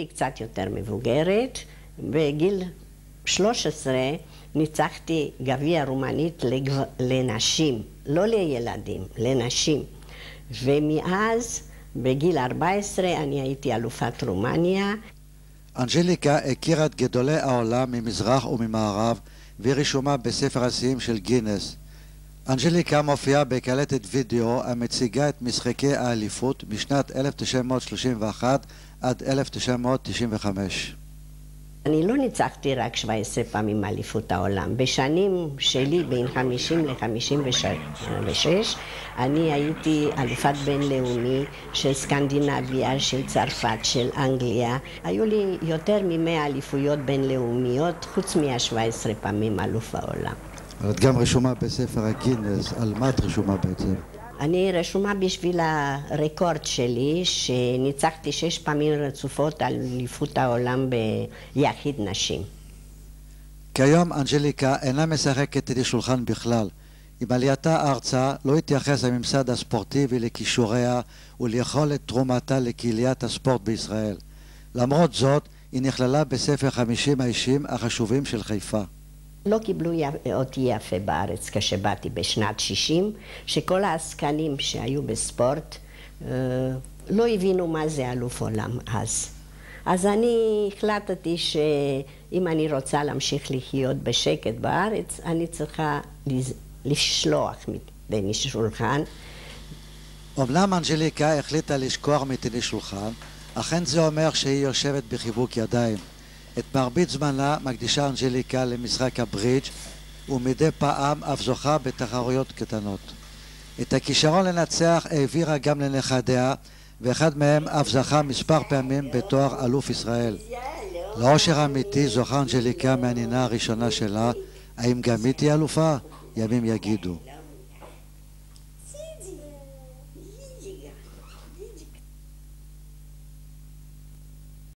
היא קצת יותר מבוגרת, בגיל 13 ניצחתי גביע רומנית לגב... לנשים, לא לילדים, לנשים. ומאז, בגיל 14, אני הייתי אלופת רומניה. אנג'ליקה הכירה את גדולי העולם ממזרח וממערב, והיא רשומה בספר השיאים של גינס. אנג'ליקה מופיעה בקלטת וידאו המציגה את משחקי האליפות משנת 1931 עד 1995. אני לא ניצחתי רק 17 פעמים אליפות העולם. בשנים שלי, בין 50 ל-56, אני הייתי אלופת בינלאומי של סקנדינביה, של צרפת, של אנגליה. היו לי יותר מ-100 אליפויות בינלאומיות, חוץ מה-17 פעמים אלוף העולם. אבל את גם רשומה בספר הגינס, על מה את רשומה בעצם? אני רשומה בשביל הרקורד שלי, שניצחתי שש פעמים רצופות על אליפות העולם ביחיד נשים. כיום אנג'ליקה אינה משחקת טדי שולחן בכלל. עם עלייתה ארצה לא התייחס הממסד הספורטיבי לכישוריה וליכולת תרומתה לקהיליית הספורט בישראל. למרות זאת, היא נכללה בספר 50 האישים החשובים של חיפה. לא קיבלו אותי יפה בארץ כשבאתי בשנת 60, שכל העסקנים שהיו בספורט אה, לא הבינו מה זה אלוף עולם אז. אז אני החלטתי שאם אני רוצה להמשיך לחיות בשקט בארץ, אני צריכה לשלוח מטניס שולחן. אמנם אנג'ליקה החליטה לשכוח מטניס שולחן, אכן זה אומר שהיא יושבת בחיבוק ידיים. את מרבית זמנה מקדישה אנג'ליקה למשחק הברידג' ומדי פעם אף זוכה בתחרויות קטנות. את הכישרון לנצח העבירה גם לנכדיה ואחד מהם אף זכה מספר פעמים בתואר אלוף ישראל. לאושר האמיתי זוכה אנג'ליקה מהנינה הראשונה שלה, האם גם היא תהיה אלופה? ימים יגידו.